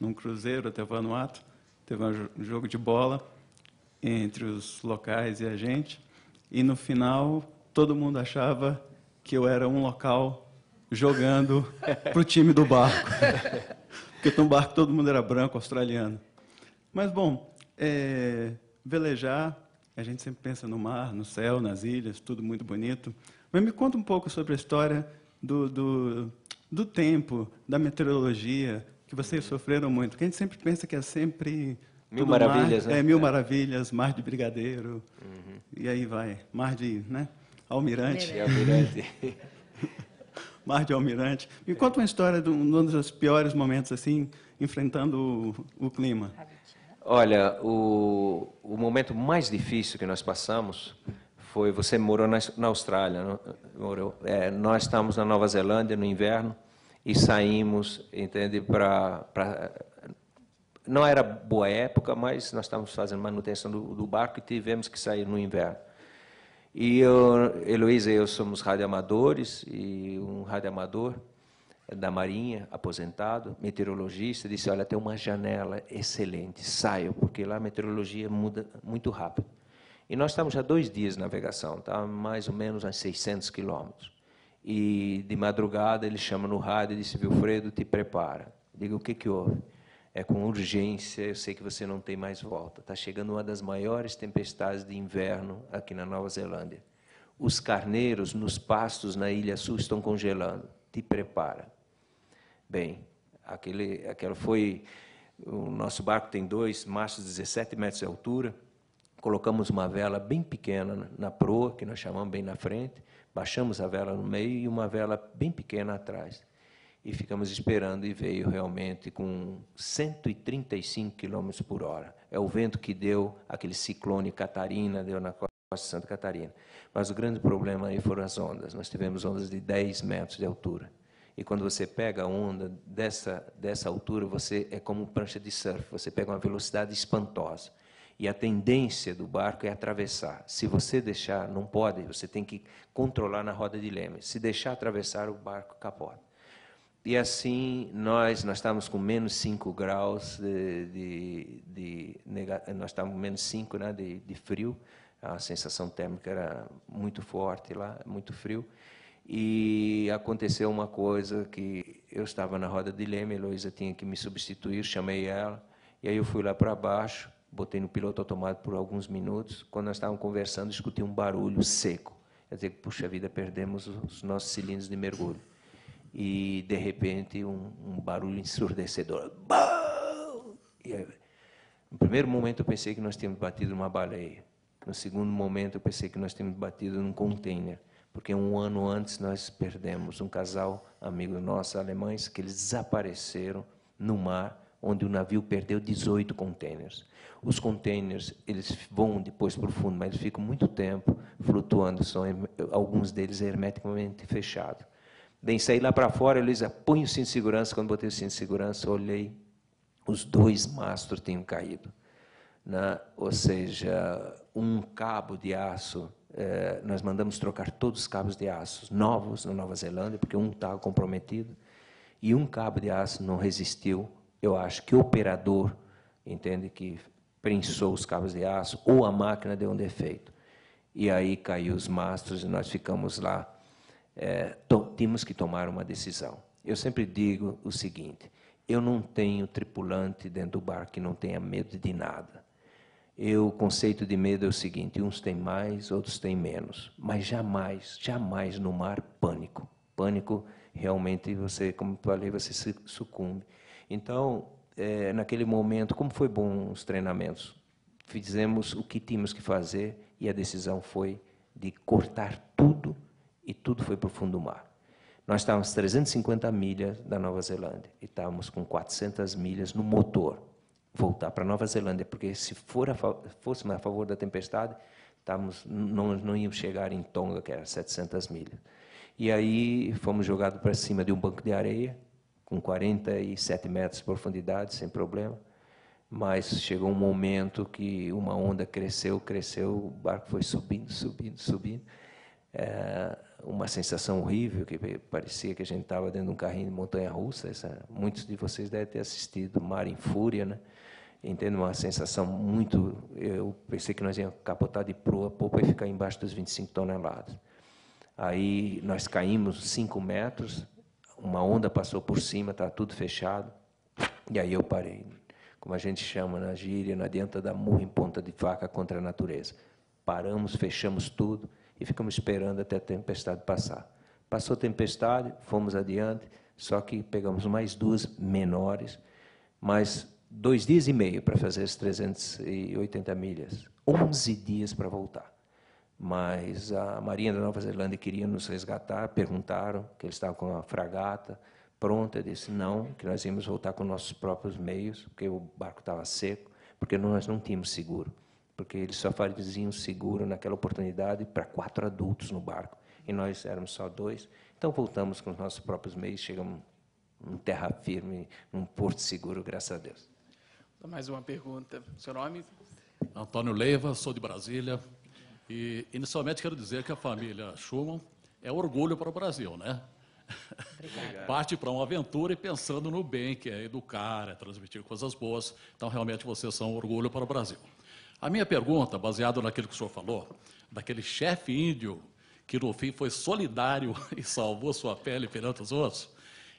num cruzeiro até Vanuatu, teve um jogo de bola entre os locais e a gente. E no final, todo mundo achava que eu era um local jogando para o time do barco. Porque no barco todo mundo era branco, australiano. Mas, bom, é, velejar, a gente sempre pensa no mar, no céu, nas ilhas, tudo muito bonito. Mas me conta um pouco sobre a história do, do, do tempo, da meteorologia, que vocês sofreram muito. Porque a gente sempre pensa que é sempre. Mil maravilhas, mar, né? É, mil maravilhas, mar de brigadeiro. Uhum. E aí vai, mar de. Né? Almirante. Almirante. mar de almirante. Me conta uma história de um dos piores momentos, assim, enfrentando o, o clima. Olha, o, o momento mais difícil que nós passamos foi você morou na, na Austrália, morou, é, nós estávamos na Nova Zelândia no inverno e saímos, entende, para não era boa época, mas nós estávamos fazendo manutenção do, do barco e tivemos que sair no inverno. E eu, Heloísa e eu somos radioamadores e um radioamador da Marinha, aposentado, meteorologista, disse: Olha, tem uma janela excelente, saio, porque lá a meteorologia muda muito rápido. E nós estamos já dois dias de navegação, tá? mais ou menos a 600 quilômetros. E de madrugada ele chama no rádio e disse: Wilfredo, te prepara. Diga o que, que houve. É com urgência, eu sei que você não tem mais volta. Está chegando uma das maiores tempestades de inverno aqui na Nova Zelândia. Os carneiros nos pastos na Ilha Sul estão congelando. Te prepara. Bem, aquele, aquela foi. O nosso barco tem dois mastros, 17 metros de altura. Colocamos uma vela bem pequena na proa, que nós chamamos bem na frente, baixamos a vela no meio e uma vela bem pequena atrás. E ficamos esperando e veio realmente com 135 km por hora. É o vento que deu aquele ciclone Catarina, deu na costa de Santa Catarina. Mas o grande problema aí foram as ondas. Nós tivemos ondas de 10 metros de altura. E quando você pega a onda dessa, dessa altura, você é como prancha de surf, você pega uma velocidade espantosa. E a tendência do barco é atravessar. Se você deixar, não pode, você tem que controlar na roda de leme. Se deixar atravessar, o barco capota. E assim, nós, nós estávamos com menos 5 graus de, de, de, nós estávamos com menos 5 né, de, de frio, a sensação térmica era muito forte lá, muito frio. E aconteceu uma coisa que eu estava na roda de leme, Heloísa tinha que me substituir, chamei ela, e aí eu fui lá para baixo botei no piloto automático por alguns minutos. Quando nós estávamos conversando, escutei um barulho seco. Quer dizer, puxa vida, perdemos os nossos cilindros de mergulho. E, de repente, um, um barulho ensurdecedor. E, no primeiro momento, eu pensei que nós tínhamos batido uma baleia. No segundo momento, eu pensei que nós tínhamos batido num container porque um ano antes nós perdemos um casal, amigo nosso, alemães, que eles desapareceram no mar, onde o navio perdeu 18 containers. Os containers, eles vão depois para o fundo, mas eles ficam muito tempo flutuando, são alguns deles hermeticamente fechados. Bem, saí lá para fora, Luísa, o cinto de segurança. Quando botei o cinto de segurança, olhei, os dois mastros tinham caído. Né? Ou seja, um cabo de aço é, nós mandamos trocar todos os cabos de aço novos na Nova Zelândia, porque um estava comprometido, e um cabo de aço não resistiu. Eu acho que o operador, entende, que prensou os cabos de aço, ou a máquina deu um defeito. E aí caiu os mastros e nós ficamos lá. É, tínhamos que tomar uma decisão. Eu sempre digo o seguinte: eu não tenho tripulante dentro do barco que não tenha medo de nada. Eu, o conceito de medo é o seguinte: uns têm mais, outros têm menos, mas jamais, jamais no mar pânico. Pânico realmente você, como falei, você sucumbe. Então, é, naquele momento, como foi bom os treinamentos, fizemos o que tínhamos que fazer e a decisão foi de cortar tudo e tudo foi para o fundo do mar. Nós estávamos 350 milhas da Nova Zelândia e estávamos com 400 milhas no motor voltar para Nova Zelândia, porque se for a, fôssemos a favor da tempestade, estávamos, não, não íamos chegar em Tonga, que era 700 milhas. E aí fomos jogados para cima de um banco de areia, com 47 metros de profundidade, sem problema. Mas chegou um momento que uma onda cresceu, cresceu, o barco foi subindo, subindo, subindo. É uma sensação horrível, que parecia que a gente estava dentro de um carrinho de montanha-russa. Muitos de vocês devem ter assistido Mar em Fúria, né? Entendo uma sensação muito. Eu pensei que nós íamos capotar de proa, popa e ficar embaixo dos 25 toneladas. Aí nós caímos 5 metros, uma onda passou por cima, estava tudo fechado, e aí eu parei. Como a gente chama na gíria, não adianta dar murro em ponta de faca contra a natureza. Paramos, fechamos tudo e ficamos esperando até a tempestade passar. Passou a tempestade, fomos adiante, só que pegamos mais duas menores, mas dois dias e meio para fazer as 380 milhas, 11 dias para voltar. Mas a Marinha da Nova Zelândia queria nos resgatar, perguntaram que eles estavam com a fragata pronta. Disse não, que nós íamos voltar com nossos próprios meios, porque o barco estava seco, porque nós não tínhamos seguro. Porque eles só faziam seguro naquela oportunidade para quatro adultos no barco, e nós éramos só dois. Então voltamos com os nossos próprios meios, chegamos em terra firme, num porto seguro, graças a Deus. Mais uma pergunta. Seu nome? Antônio Leiva, sou de Brasília. E, inicialmente, quero dizer que a família Schumann é orgulho para o Brasil, né? Obrigada. Parte para uma aventura e pensando no bem, que é educar, é transmitir coisas boas. Então, realmente, vocês são orgulho para o Brasil. A minha pergunta, baseada naquilo que o senhor falou, daquele chefe índio que, no fim, foi solidário e salvou sua pele perante os outros,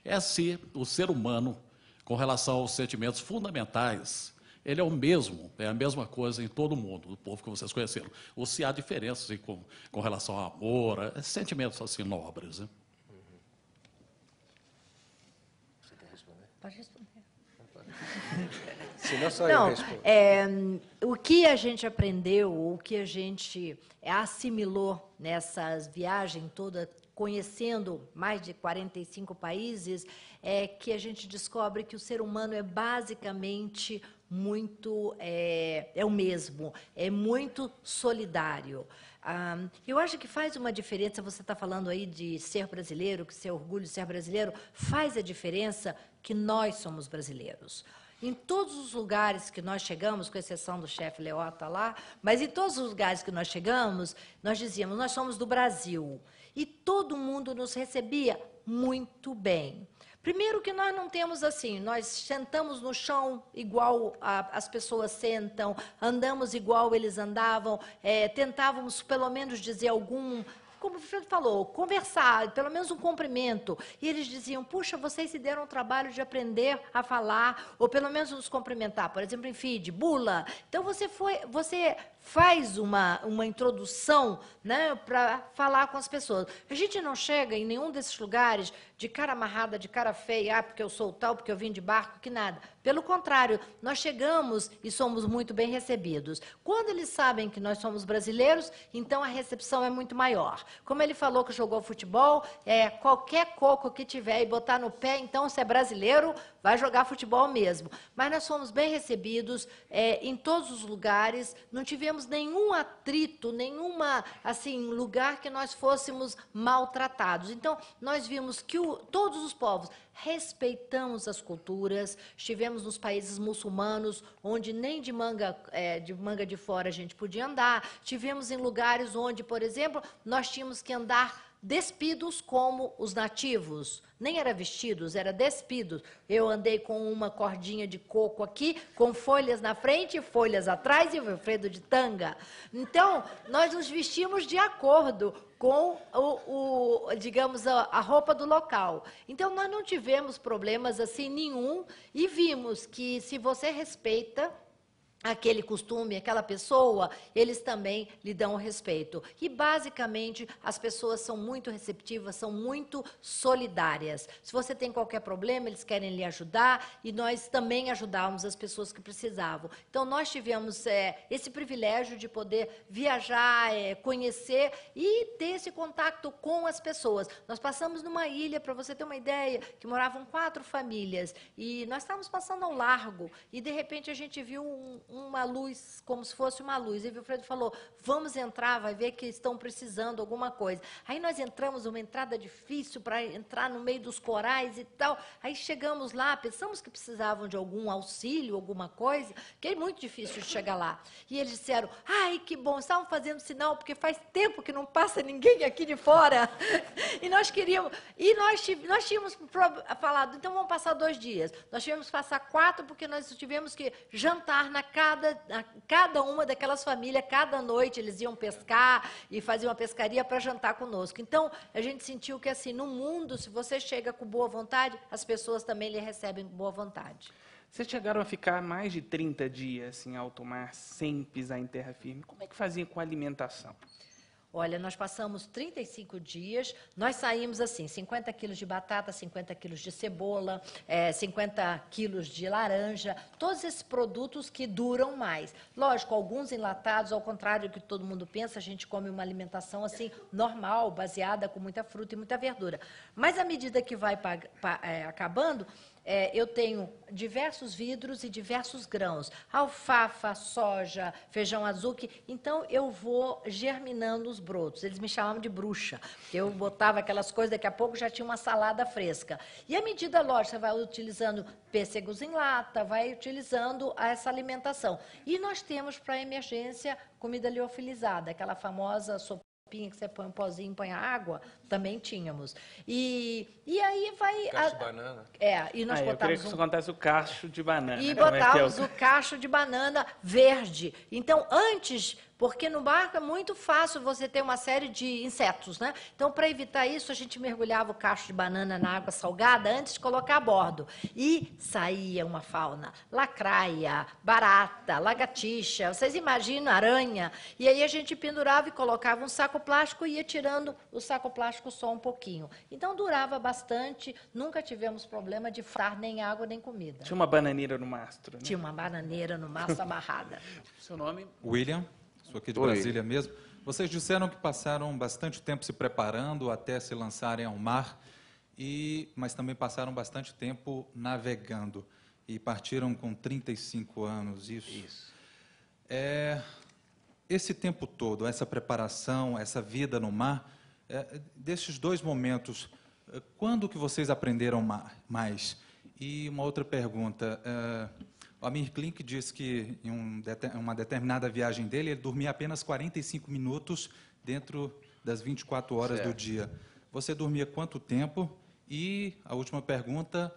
é se o ser humano com relação aos sentimentos fundamentais, ele é o mesmo, é a mesma coisa em todo mundo, do povo que vocês conheceram. Ou se há diferenças assim, com, com relação ao amor, a sentimentos assim nobres. Né? Você quer responder? Pode responder. Senão só Não, eu respondo. É, o que a gente aprendeu, o que a gente assimilou nessas viagens toda, conhecendo mais de 45 países, é que a gente descobre que o ser humano é basicamente muito é, é o mesmo, é muito solidário. Ah, eu acho que faz uma diferença. Você está falando aí de ser brasileiro, que ser orgulho de ser brasileiro faz a diferença que nós somos brasileiros. Em todos os lugares que nós chegamos, com exceção do chefe Leota lá, mas em todos os lugares que nós chegamos, nós dizíamos: nós somos do Brasil. E todo mundo nos recebia muito bem. Primeiro que nós não temos assim, nós sentamos no chão igual a, as pessoas sentam, andamos igual eles andavam, é, tentávamos pelo menos dizer algum como o Fred falou, conversar, pelo menos um cumprimento. E eles diziam: puxa, vocês se deram o trabalho de aprender a falar, ou pelo menos nos cumprimentar. Por exemplo, em feed, bula. Então você foi, você faz uma, uma introdução né, para falar com as pessoas. A gente não chega em nenhum desses lugares de cara amarrada, de cara feia, ah, porque eu sou tal, porque eu vim de barco, que nada. Pelo contrário, nós chegamos e somos muito bem recebidos. Quando eles sabem que nós somos brasileiros, então a recepção é muito maior. Como ele falou que jogou futebol, é, qualquer coco que tiver e botar no pé, então, se é brasileiro, vai jogar futebol mesmo. Mas nós fomos bem recebidos é, em todos os lugares, não tivemos nenhum atrito, nenhuma assim lugar que nós fôssemos maltratados. Então, nós vimos que o, todos os povos respeitamos as culturas, estivemos nos países muçulmanos, onde nem de manga, é, de manga de fora a gente podia andar, tivemos em lugares onde, por exemplo, nós tínhamos que andar despidos como os nativos. Nem era vestidos, era despidos. Eu andei com uma cordinha de coco aqui, com folhas na frente folhas atrás, e o Wilfredo de tanga. Então, nós nos vestimos de acordo com o, o digamos, a, a, roupa do local. Então, nós não tivemos problemas assim nenhum e vimos que se você respeita aquele costume, aquela pessoa, eles também lhe dão respeito. E, basicamente, as pessoas são muito receptivas, são muito solidárias. Se você tem qualquer problema, eles querem lhe ajudar e nós também ajudávamos as pessoas que precisavam. Então, nós tivemos é, esse privilégio de poder viajar, é, conhecer e ter esse contato com as pessoas. Nós passamos numa ilha, para você ter uma ideia, que moravam quatro famílias e nós estávamos passando ao largo e, de repente, a gente viu um uma luz, como se fosse uma luz. E o Wilfredo falou: vamos entrar, vai ver que estão precisando alguma coisa. Aí nós entramos, uma entrada difícil para entrar no meio dos corais e tal. Aí chegamos lá, pensamos que precisavam de algum auxílio, alguma coisa, que é muito difícil de chegar lá. E eles disseram: ai, que bom, estavam fazendo sinal, porque faz tempo que não passa ninguém aqui de fora. e nós queríamos. E nós, nós tínhamos falado: então vamos passar dois dias. Nós tivemos que passar quatro, porque nós tivemos que jantar na casa cada, cada uma daquelas famílias, cada noite eles iam pescar e faziam uma pescaria para jantar conosco. Então, a gente sentiu que, assim, no mundo, se você chega com boa vontade, as pessoas também lhe recebem com boa vontade. Vocês chegaram a ficar mais de 30 dias em alto mar, sem pisar em terra firme. Como é que faziam com a alimentação? Olha, nós passamos 35 dias, nós saímos assim, 50 quilos de batata, 50 quilos de cebola, é, 50 quilos de laranja, todos esses produtos que duram mais. Lógico, alguns enlatados, ao contrário do que todo mundo pensa, a gente come uma alimentação assim, normal, baseada com muita fruta e muita verdura. Mas à medida que vai é, acabando, é, eu tenho diversos vidros e diversos grãos, alfafa, soja, feijão azul, então eu vou germinando os brotos. Eles me chamavam de bruxa. Eu botava aquelas coisas, daqui a pouco já tinha uma salada fresca. E à medida, lógico, você vai utilizando pêssegos em lata, vai utilizando essa alimentação. E nós temos para emergência comida liofilizada, aquela famosa sopa que você põe um pozinho, põe a água, também tínhamos. E, e aí vai. Cacho a, de banana. É, e nós ah, botávamos. Eu queria que isso acontece o cacho de banana. E botávamos é é o... o cacho de banana verde. Então, antes porque no barco é muito fácil você ter uma série de insetos, né? Então, para evitar isso, a gente mergulhava o cacho de banana na água salgada antes de colocar a bordo. E saía uma fauna, lacraia, barata, lagartixa, vocês imaginam aranha. E aí a gente pendurava e colocava um saco plástico e ia tirando o saco plástico só um pouquinho. Então durava bastante, nunca tivemos problema de frar nem água nem comida. Tinha uma bananeira no mastro, né? Tinha uma bananeira no mastro amarrada. Seu nome? William sou aqui de Oi. Brasília mesmo. Vocês disseram que passaram bastante tempo se preparando até se lançarem ao mar, e, mas também passaram bastante tempo navegando e partiram com 35 anos. Isso. Isso. É, esse tempo todo, essa preparação, essa vida no mar, é, desses dois momentos, é, quando que vocês aprenderam mais? E uma outra pergunta. É, o Amir Klink diz que em um, uma determinada viagem dele, ele dormia apenas 45 minutos dentro das 24 horas certo. do dia. Você dormia quanto tempo? E a última pergunta,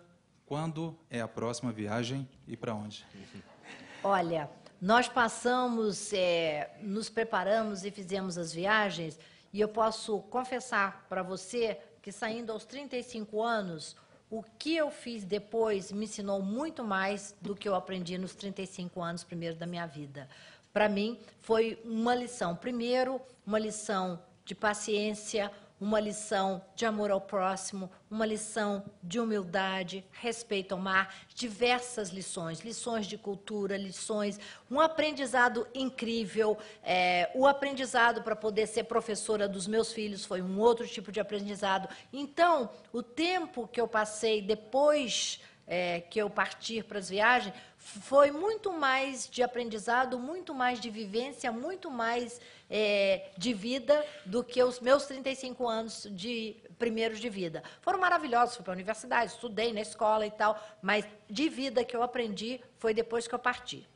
quando é a próxima viagem e para onde? Olha, nós passamos, é, nos preparamos e fizemos as viagens E eu posso confessar para você que saindo aos 35 anos, o que eu fiz depois me ensinou muito mais do que eu aprendi nos 35 anos primeiros da minha vida. Para mim, foi uma lição. Primeiro, uma lição de paciência, uma lição de amor ao próximo, uma lição de humildade, respeito ao mar, diversas lições, lições de cultura, lições, um aprendizado incrível. É, o aprendizado para poder ser professora dos meus filhos foi um outro tipo de aprendizado. Então, o tempo que eu passei depois é, que eu partir para as viagens foi muito mais de aprendizado, muito mais de vivência, muito mais é, de vida do que os meus 35 anos de primeiros de vida. Foram maravilhosos, fui para a universidade, estudei na escola e tal, mas de vida que eu aprendi foi depois que eu parti.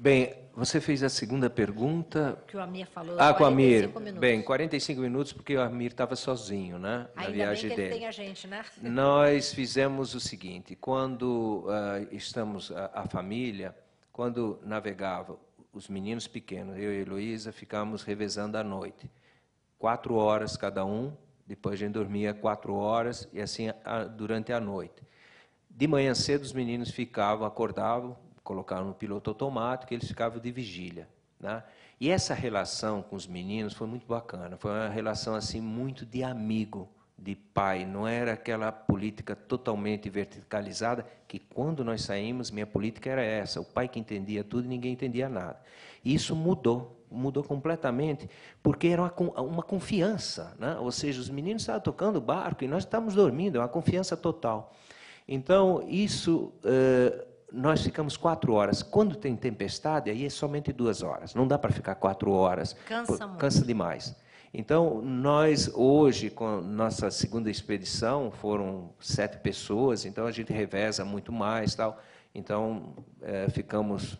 Bem, você fez a segunda pergunta. Que o Amir falou. Ah, com o Amir. Minutos. Bem, 45 minutos porque o Amir estava sozinho, né? Na Ainda viagem bem que dele. Ele tem a gente, né? Nós fizemos o seguinte: quando uh, estamos a, a, família, quando navegava os meninos pequenos, eu e Heloísa, ficávamos revezando à noite, quatro horas cada um. Depois a gente dormia quatro horas e assim durante a noite. De manhã cedo os meninos ficavam, acordavam, colocaram no piloto automático, eles ficavam de vigília. Né? E essa relação com os meninos foi muito bacana, foi uma relação assim muito de amigo, de pai, não era aquela política totalmente verticalizada, que quando nós saímos, minha política era essa, o pai que entendia tudo e ninguém entendia nada. E isso mudou, mudou completamente, porque era uma, uma confiança, né? ou seja, os meninos estavam tocando o barco e nós estávamos dormindo, é uma confiança total. Então, isso... Uh, nós ficamos quatro horas. Quando tem tempestade, aí é somente duas horas. Não dá para ficar quatro horas. Cansa muito. Cansa demais. Então, nós hoje, com nossa segunda expedição, foram sete pessoas, então a gente reveza muito mais. tal. Então, é, ficamos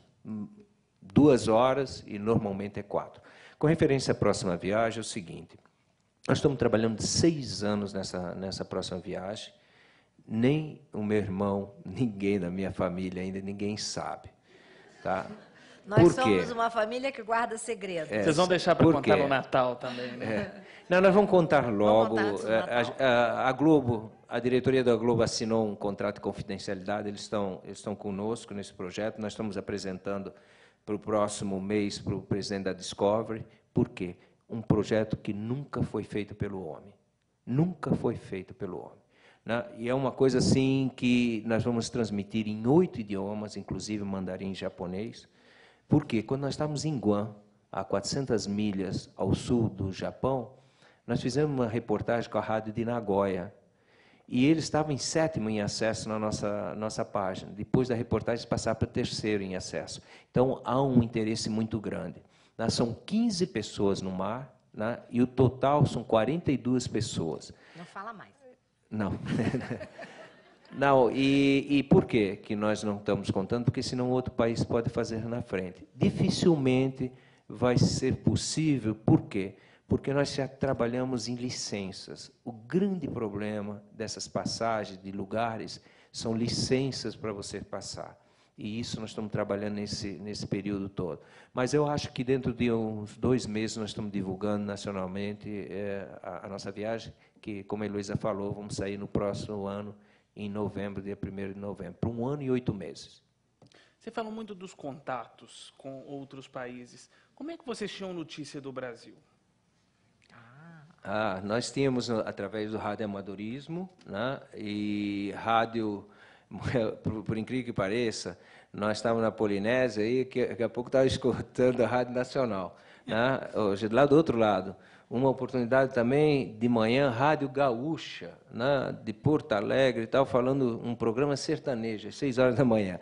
duas horas e normalmente é quatro. Com referência à próxima viagem, é o seguinte: nós estamos trabalhando seis anos nessa, nessa próxima viagem nem o meu irmão, ninguém da minha família ainda, ninguém sabe. Tá? Nós Por somos quê? uma família que guarda segredos. É, Vocês vão deixar para contar no Natal também, né? É. Não, nós vamos contar logo. Vamos contar a, a, a, Globo, a diretoria da Globo assinou um contrato de confidencialidade, eles estão, eles estão conosco nesse projeto, nós estamos apresentando para o próximo mês para o presidente da Discovery. Por quê? Um projeto que nunca foi feito pelo homem. Nunca foi feito pelo homem. Né? E é uma coisa assim que nós vamos transmitir em oito idiomas, inclusive mandarim e japonês. Porque quando nós estávamos em Guam, a 400 milhas ao sul do Japão, nós fizemos uma reportagem com a rádio de Nagoya. E eles estavam em sétimo em acesso na nossa, nossa página. Depois da reportagem, passaram para terceiro em acesso. Então, há um interesse muito grande. Né? São 15 pessoas no mar, né? e o total são 42 pessoas. Não fala mais. Não. não, e, e por quê que nós não estamos contando? Porque senão outro país pode fazer na frente. Dificilmente vai ser possível, por quê? Porque nós já trabalhamos em licenças. O grande problema dessas passagens de lugares são licenças para você passar. E isso nós estamos trabalhando nesse, nesse período todo. Mas eu acho que dentro de uns dois meses nós estamos divulgando nacionalmente é, a, a nossa viagem que, como a Heloísa falou, vamos sair no próximo ano, em novembro, dia 1 de novembro, para um ano e oito meses. Você falou muito dos contatos com outros países. Como é que vocês tinham notícia do Brasil? Ah, nós tínhamos através do rádio amadorismo, né? e rádio, por, por, incrível que pareça, nós estávamos na Polinésia e daqui a pouco estava escutando a Rádio Nacional, né? hoje lá do outro lado uma oportunidade também de manhã, Rádio Gaúcha, né, de Porto Alegre e tal, falando um programa sertanejo, às seis horas da manhã.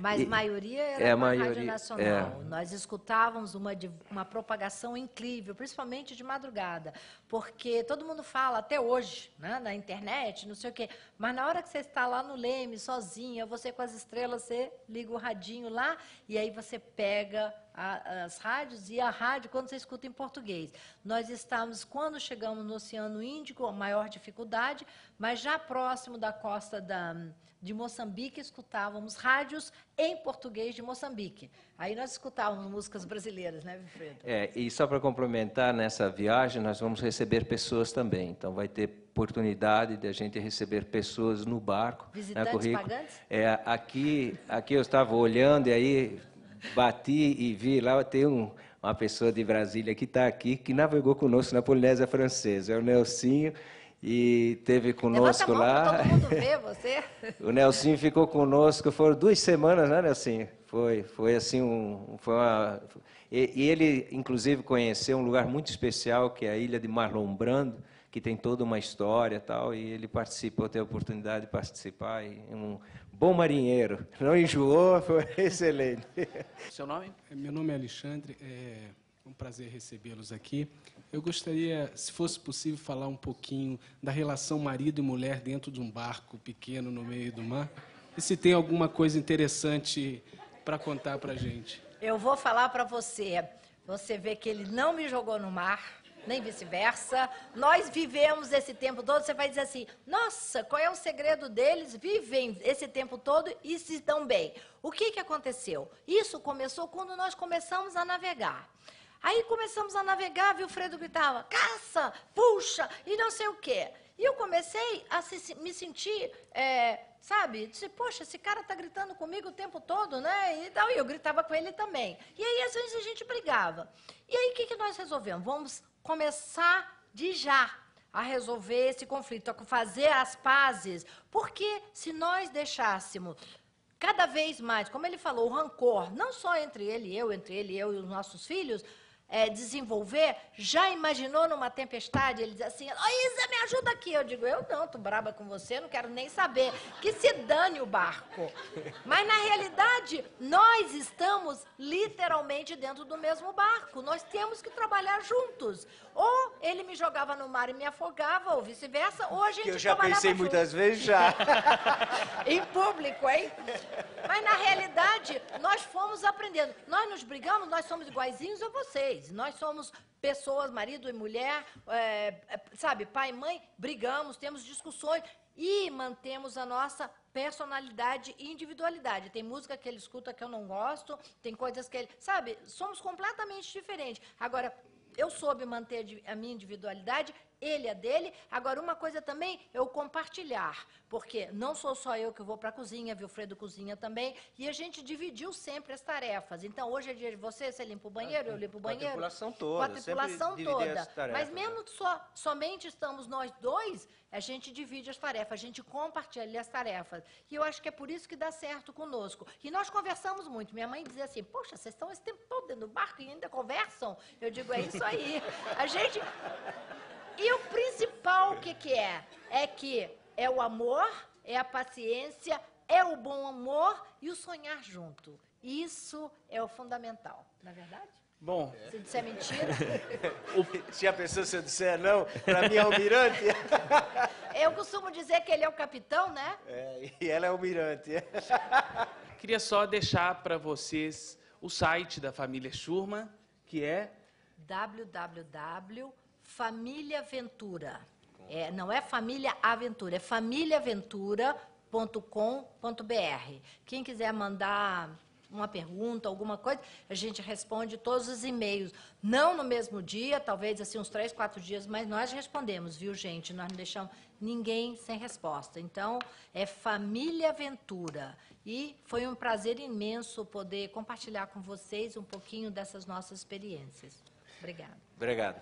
Mas a maioria era é, a maioria, Rádio Nacional. É. Nós escutávamos uma, uma propagação incrível, principalmente de madrugada, porque todo mundo fala, até hoje, né, na internet, não sei o quê, mas na hora que você está lá no Leme, sozinha, você com as estrelas, você liga o radinho lá e aí você pega a, as rádios e a rádio quando você escuta em português. Nós estamos, quando chegamos no Oceano Índico, a maior dificuldade, mas já próximo da costa da, de Moçambique, escutávamos rádios em português de Moçambique. Aí nós escutávamos músicas brasileiras, né, Wilfredo? É, e só para complementar, nessa viagem nós vamos receber pessoas também. Então vai ter oportunidade de a gente receber pessoas no barco. Visitantes na pagantes? É, aqui, aqui eu estava olhando e aí bati e vi lá tem um, uma pessoa de Brasília que está aqui, que navegou conosco na Polinésia Francesa, é o Nelsinho, e teve conosco mão lá. todo mundo ver você. o Nelsinho ficou conosco, foram duas semanas, né, Nelsinho? Foi, foi assim um, foi uma, e, e, ele inclusive conheceu um lugar muito especial que é a ilha de Marlon Brando, que tem toda uma história tal, e ele participou, teve a oportunidade de participar, e um bom marinheiro, não enjoou, foi excelente. Seu nome? Meu nome é Alexandre, é um prazer recebê-los aqui. Eu gostaria, se fosse possível, falar um pouquinho da relação marido e mulher dentro de um barco pequeno no meio do mar. E se tem alguma coisa interessante para contar para a gente. Eu vou falar para você. Você vê que ele não me jogou no mar, nem vice-versa. Nós vivemos esse tempo todo. Você vai dizer assim: nossa, qual é o segredo deles? Vivem esse tempo todo e se dão bem. O que, que aconteceu? Isso começou quando nós começamos a navegar. Aí começamos a navegar, viu? O Fredo gritava, caça, puxa, e não sei o quê. E eu comecei a se, me sentir, é, sabe, disse, poxa, esse cara está gritando comigo o tempo todo, né? E eu gritava com ele também. E aí, às vezes, a gente brigava. E aí, o que, que nós resolvemos? Vamos começar de já a resolver esse conflito, a fazer as pazes. Porque se nós deixássemos cada vez mais, como ele falou, o rancor, não só entre ele e eu, entre ele e eu e os nossos filhos, é, desenvolver, já imaginou numa tempestade? Ele diz assim: Luísa, me ajuda aqui. Eu digo: Eu não, tô braba com você, não quero nem saber. Que se dane o barco. Mas na realidade, nós estamos literalmente dentro do mesmo barco. Nós temos que trabalhar juntos. Ou ele me jogava no mar e me afogava, ou vice-versa, ou a gente eu já pensei junto. muitas vezes já. em público, hein? Mas na realidade, nós fomos aprendendo. Nós nos brigamos, nós somos iguaizinhos a vocês. Nós somos pessoas, marido e mulher, é, sabe, pai e mãe, brigamos, temos discussões e mantemos a nossa personalidade e individualidade. Tem música que ele escuta que eu não gosto, tem coisas que ele. Sabe, somos completamente diferentes. Agora, eu soube manter a minha individualidade, ele é dele. Agora, uma coisa também, eu compartilhar, porque não sou só eu que vou para a cozinha, Wilfredo cozinha também, e a gente dividiu sempre as tarefas. Então, hoje é dia de você, você limpa o banheiro, eu limpo o banheiro. Com a tripulação toda. Com a tripulação toda. Mas né? mesmo só, somente estamos nós dois, a gente divide as tarefas, a gente compartilha as tarefas. E eu acho que é por isso que dá certo conosco. E nós conversamos muito. Minha mãe dizia assim, poxa, vocês estão esse tempo todo dentro do barco e ainda conversam? Eu digo, é isso aí. A gente... E o principal, o que, que é? É que é o amor, é a paciência, é o bom amor e o sonhar junto. Isso é o fundamental, não é verdade? Bom. Se disser mentira. Se a pessoa se eu disser não, para mim é almirante. Eu costumo dizer que ele é o capitão, né? É, e ela é almirante. Queria só deixar para vocês o site da família Schurman, que é www.família Ventura. É, não é Família Aventura, é famíliaventura.com.br. Quem quiser mandar uma pergunta, alguma coisa, a gente responde todos os e-mails. Não no mesmo dia, talvez assim uns três, quatro dias, mas nós respondemos, viu, gente? Nós não deixamos ninguém sem resposta. Então, é Família Aventura. E foi um prazer imenso poder compartilhar com vocês um pouquinho dessas nossas experiências. Obrigada. Obrigado.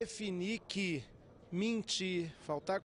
Definir que mentir, faltar